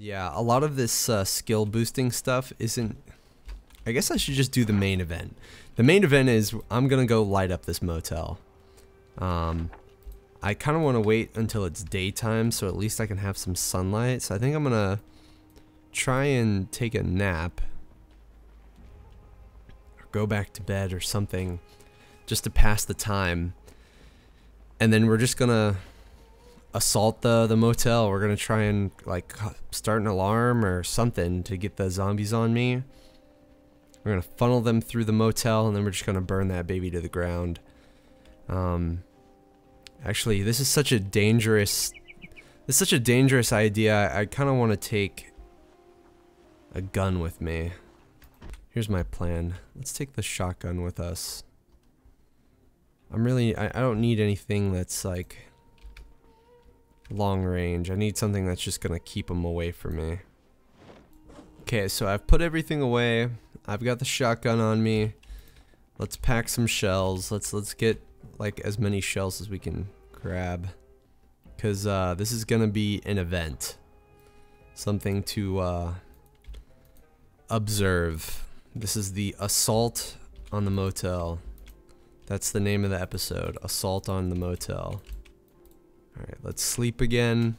Yeah, a lot of this uh, skill boosting stuff isn't. I guess I should just do the main event. The main event is I'm gonna go light up this motel. Um, I kind of want to wait until it's daytime so at least I can have some sunlight. So I think I'm gonna try and take a nap or go back to bed or something just to pass the time. And then we're just gonna assault the the motel. We're gonna try and like start an alarm or something to get the zombies on me. We're gonna funnel them through the motel, and then we're just gonna burn that baby to the ground. Um, actually, this is such a dangerous. This is such a dangerous idea. I, kind of want to take a gun with me. Here's my plan. Let's take the shotgun with us. I'm really. I, I don't need anything that's like long range. I need something that's just gonna keep them away from me. Okay, so I've put everything away. I've got the shotgun on me. Let's pack some shells. Let's let's get like as many shells as we can grab. Cause uh, this is gonna be an event. Something to uh, observe. This is the assault on the motel. That's the name of the episode. Assault on the motel. Alright, let's sleep again.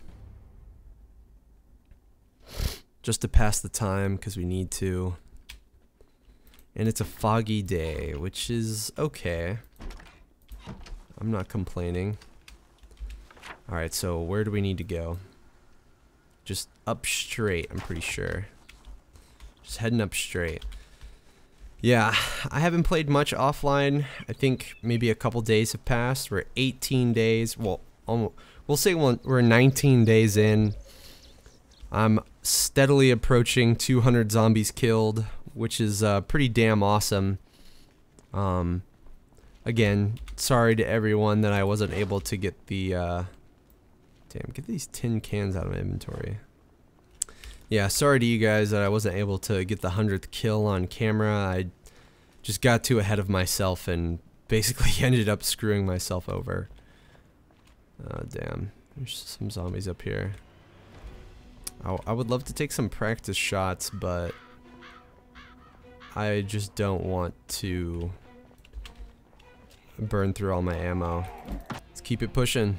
Just to pass the time, because we need to. And it's a foggy day, which is okay. I'm not complaining. Alright, so where do we need to go? Just up straight, I'm pretty sure. Just heading up straight. Yeah, I haven't played much offline. I think maybe a couple days have passed. We're 18 days. Well, almost, we'll say we're 19 days in. I'm steadily approaching 200 zombies killed, which is uh, pretty damn awesome. Um, again, sorry to everyone that I wasn't able to get the. Uh, damn, get these tin cans out of my inventory. Yeah, sorry to you guys that I wasn't able to get the 100th kill on camera. I just got too ahead of myself and basically ended up screwing myself over. Oh, damn. There's some zombies up here. I, I would love to take some practice shots, but I just don't want to burn through all my ammo. Let's keep it pushing.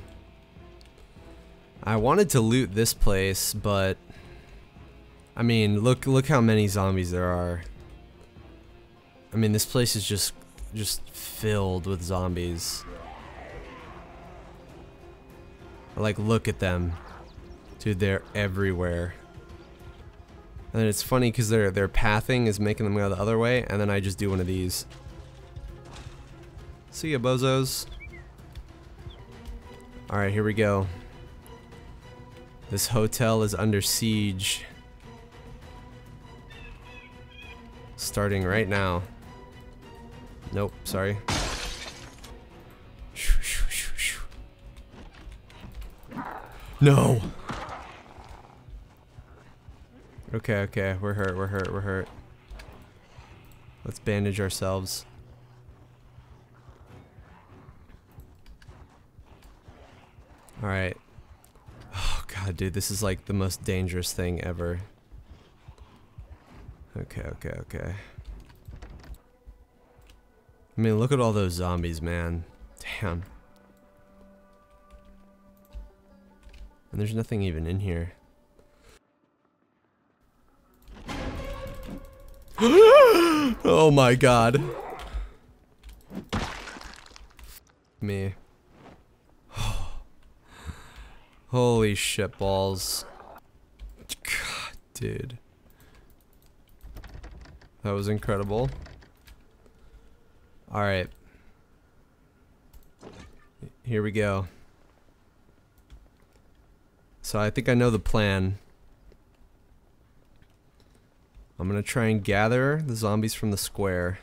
I wanted to loot this place, but I mean, look look how many zombies there are. I mean, this place is just just filled with zombies. Like, look at them. Dude, they're everywhere. And it's funny because their their pathing is making them go the other way, and then I just do one of these. See ya, bozos. Alright, here we go. This hotel is under siege. Starting right now. Nope, sorry. No! Okay, okay, we're hurt, we're hurt, we're hurt. Let's bandage ourselves. Alright. Oh god, dude, this is like the most dangerous thing ever. Okay, okay, okay. I mean, look at all those zombies, man. Damn. And there's nothing even in here. oh my god. Me. Holy shit balls. God, dude. That was incredible. Alright. Here we go. So I think I know the plan. I'm gonna try and gather the zombies from the square.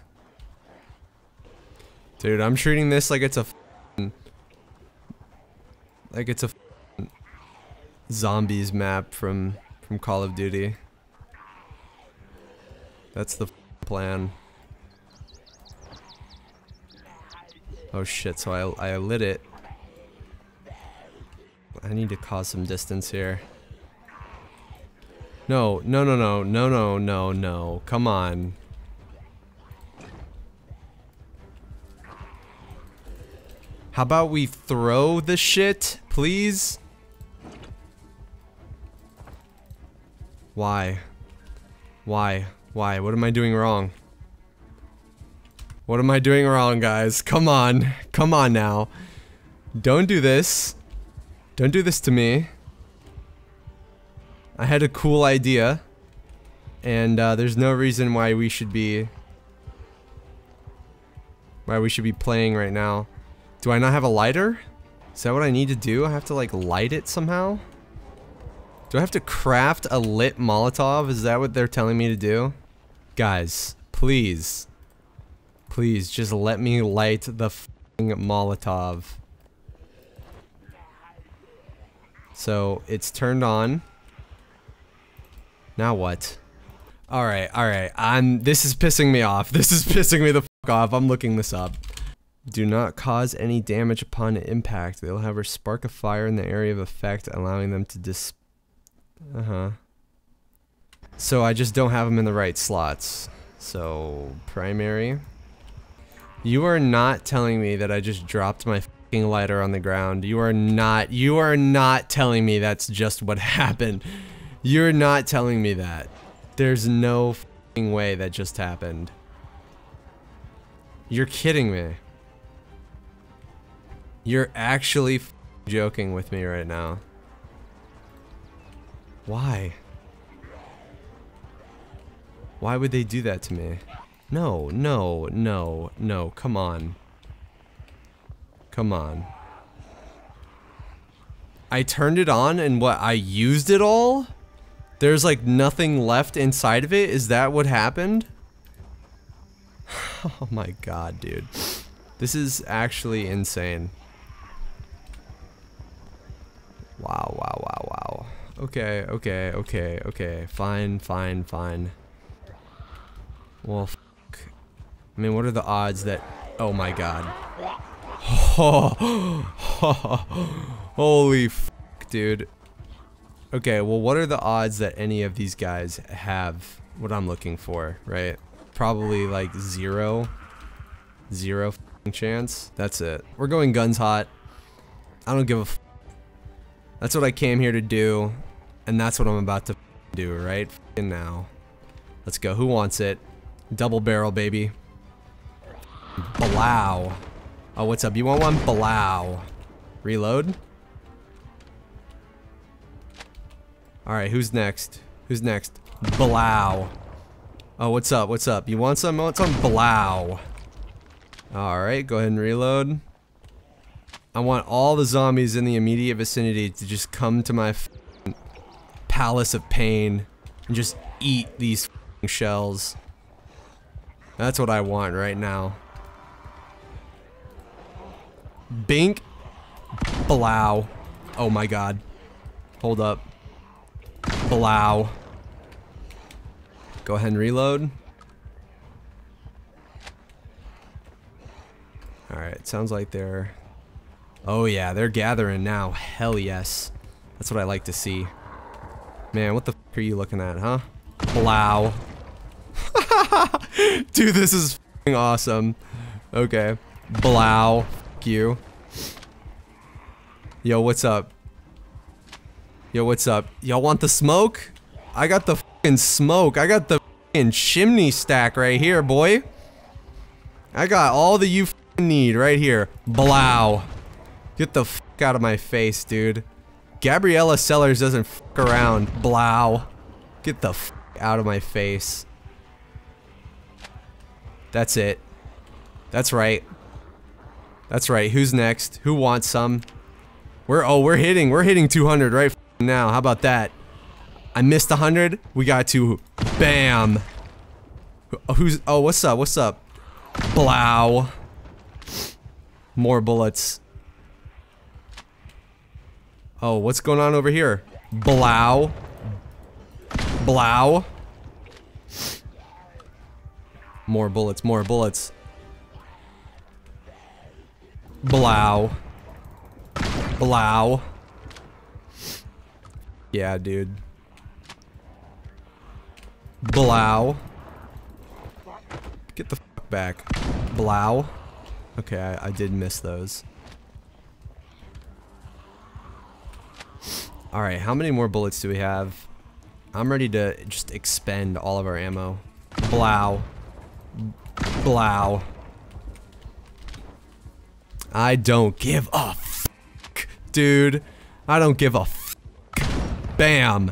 Dude, I'm treating this like it's a like it's a zombies map from from Call of Duty. That's the plan. Oh shit, so I, I lit it. I need to cause some distance here. No, no, no, no, no, no, no, no. Come on. How about we throw the shit, please? Why? Why? Why? What am I doing wrong? What am I doing wrong, guys? Come on. Come on now. Don't do this. Don't do this to me. I had a cool idea. And uh, there's no reason why we should be... Why we should be playing right now. Do I not have a lighter? Is that what I need to do? I have to like light it somehow? Do I have to craft a lit Molotov? Is that what they're telling me to do? Guys, please. Please, just let me light the Molotov. So, it's turned on. Now what? Alright, alright. I'm- this is pissing me off. This is pissing me the fuck off. I'm looking this up. Do not cause any damage upon impact. They'll have her spark a fire in the area of effect, allowing them to dis- Uh-huh. So I just don't have them in the right slots. So, primary. You are not telling me that I just dropped my fucking lighter on the ground. You are not, you are not telling me that's just what happened. You're not telling me that. There's no fucking way that just happened. You're kidding me. You're actually joking with me right now. Why? Why would they do that to me? No, no, no, no, come on. Come on. I turned it on and what, I used it all? There's like nothing left inside of it? Is that what happened? oh my god, dude. This is actually insane. Wow, wow, wow, wow. Okay, okay, okay, okay. Fine, fine, fine. Well, I mean, what are the odds that... Oh my god. Holy f dude. Okay, well, what are the odds that any of these guys have what I'm looking for, right? Probably like zero. Zero chance. That's it. We're going guns hot. I don't give a f That's what I came here to do. And that's what I'm about to do, right? now. Let's go. Who wants it? Double barrel, baby. Blow. Oh, what's up? You want one? Blow. Reload. Alright, who's next? Who's next? Blow. Oh, what's up? What's up? You want some? want some? Blow. Alright, go ahead and reload. I want all the zombies in the immediate vicinity to just come to my palace of pain and just eat these shells. That's what I want right now. Bink. Blow. Oh my god. Hold up. Blow. Go ahead and reload. Alright, sounds like they're... Oh yeah, they're gathering now. Hell yes. That's what I like to see. Man, what the are you looking at, huh? Blow. Dude, this is awesome. Okay. Blow. F you. Yo, what's up? Yo, what's up? Y'all want the smoke? I got the fucking smoke. I got the fucking chimney stack right here, boy. I got all that you need right here. Blow. Get the fuck out of my face, dude. Gabriella Sellers doesn't fuck around. Blow. Get the fuck out of my face. That's it. That's right. That's right. Who's next? Who wants some? We're oh we're hitting we're hitting 200 right now. How about that? I missed 100. We got to bam. Who's oh what's up? What's up? Blow. More bullets. Oh, what's going on over here? Blow. Blow. More bullets, more bullets. Blow. Blow. Yeah, dude. Blow. Get the fuck back. Blow. Okay, I, I did miss those. Alright, how many more bullets do we have? I'm ready to just expend all of our ammo. Blow. Blow. I don't give a fuck, dude. I don't give a fuck. Bam.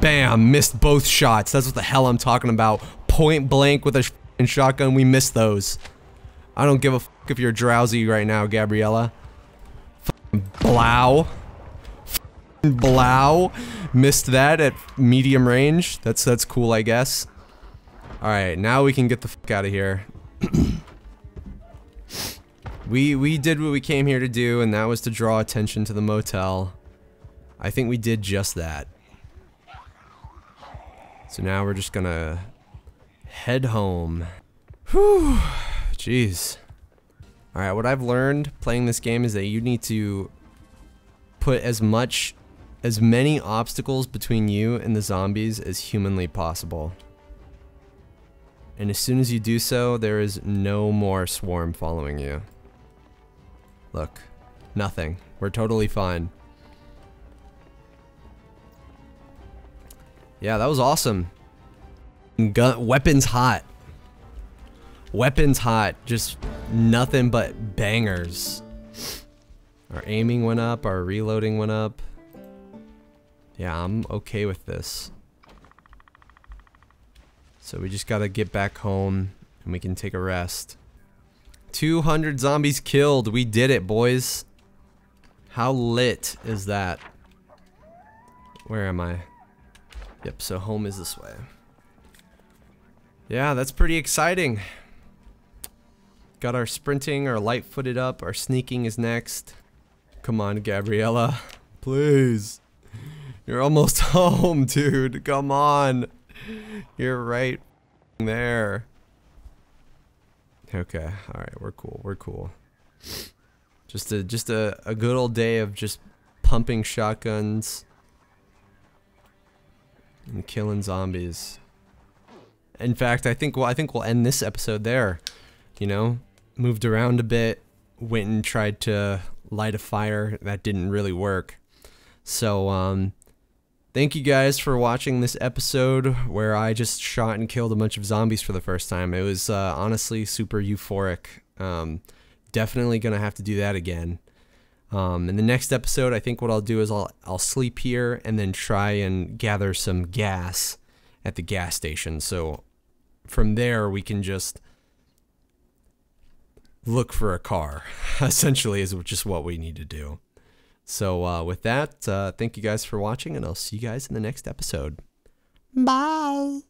Bam. Missed both shots. That's what the hell I'm talking about. Point blank with a shotgun. We missed those. I don't give a fuck if you're drowsy right now, Gabriella. Blow. Blow. Missed that at medium range. That's that's cool, I guess. Alright, now we can get the fuck out of here. we we did what we came here to do, and that was to draw attention to the motel. I think we did just that. So now we're just gonna head home. Whew. Jeez. Alright, what I've learned playing this game is that you need to put as much as many obstacles between you and the zombies as humanly possible. And as soon as you do so, there is no more swarm following you. Look, nothing. We're totally fine. Yeah, that was awesome. Gun weapons hot. Weapons hot. Just nothing but bangers. Our aiming went up, our reloading went up. Yeah, I'm okay with this. So we just gotta get back home and we can take a rest. 200 zombies killed. We did it, boys. How lit is that? Where am I? Yep, so home is this way. Yeah, that's pretty exciting. Got our sprinting, our light-footed up, our sneaking is next. Come on, Gabriella. Please. You're almost home, dude. Come on. You're right there. Okay. All right. We're cool. We're cool. Just a just a, a good old day of just pumping shotguns and killing zombies. In fact, I think well, I think we'll end this episode there. You know, moved around a bit, went and tried to light a fire. That didn't really work. So, um, thank you guys for watching this episode where I just shot and killed a bunch of zombies for the first time. It was uh, honestly super euphoric. Um, definitely gonna have to do that again. Um, in the next episode, I think what I'll do is I'll I'll sleep here and then try and gather some gas at the gas station. So from there we can just look for a car. Essentially, is just what we need to do. So uh, with that, uh, thank you guys for watching, and I'll see you guys in the next episode. Bye.